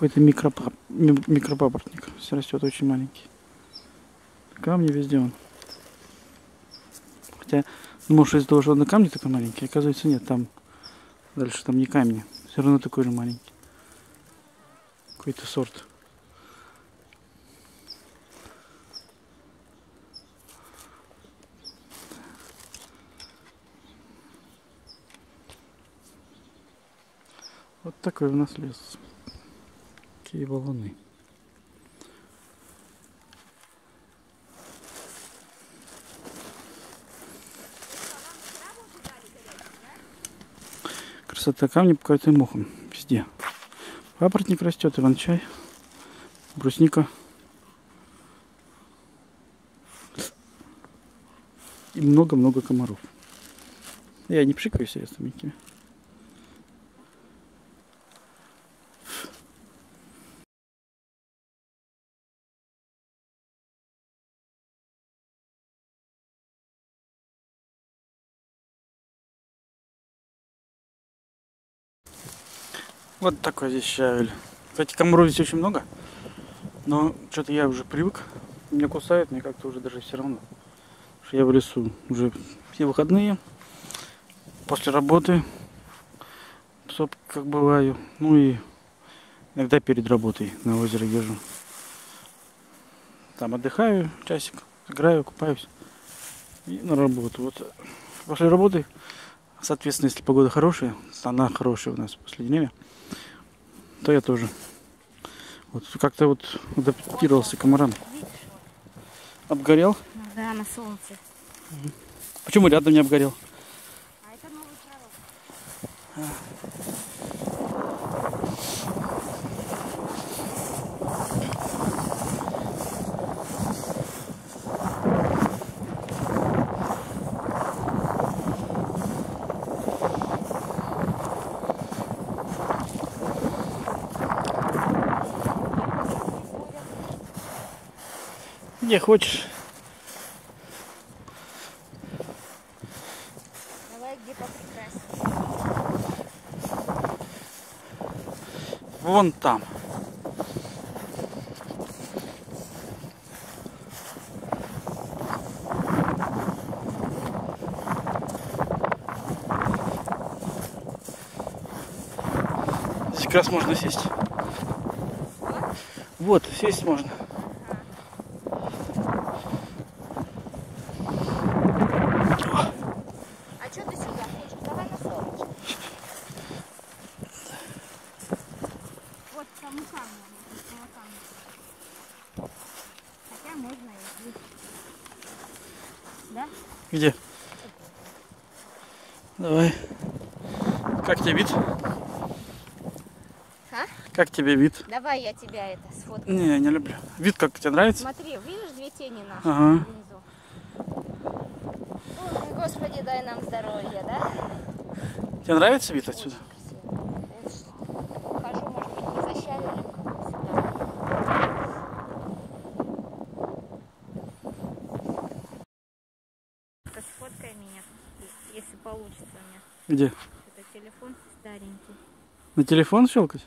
Какой-то микропап... ми- микропапоротник. Все растет очень маленький. Камни везде он. Хотя, думал, что из-за того, что он на камне такой маленький, оказывается нет, там дальше там не камни. Все равно такой же маленький. Какой-то сорт. Вот такой у нас лес. Какие валуны. Красота камни покрыты мохом везде. Папоротник растет, иван-чай, брусника. И много-много комаров. Я не пшикаюсь я с Вот такой здесь щавель. Кстати, комаров здесь очень много. Но что-то я уже привык. Меня кусают, мне как-то уже даже все равно. Что я в лесу уже все выходные. После работы. Соп, как бываю. Ну и иногда перед работой на озеро езжу. Там отдыхаю часик, играю, купаюсь. И на работу. Вот после работы, соответственно, если погода хорошая, она хорошая у нас в последнее время, то я тоже. Вот как-то вот адаптировался к комарам. Обгорел? Да, на солнце. Почему рядом не обгорел? А это новый. Где хочешь. Давай где попрекраснее. Вон там. Здесь как раз можно сесть. Вот, сесть можно. А что ты сюда хочешь? Давай на солнышко. Вот к тому камню. вот к тому камню. Хотя можно и здесь. Да? Где? Давай. Как тебе вид? А? Как тебе вид? Давай я тебя это сфоткаю. Не, не люблю. Вид как тебе нравится? Смотри, видишь две тени наши Ага. внизу? Ой, Господи, дай нам здоровья, да? Тебе нравится вид отсюда? Красиво. Я ж Хожу, может быть, не за если получится у меня. Где? Это телефон старенький. На телефон щелкать?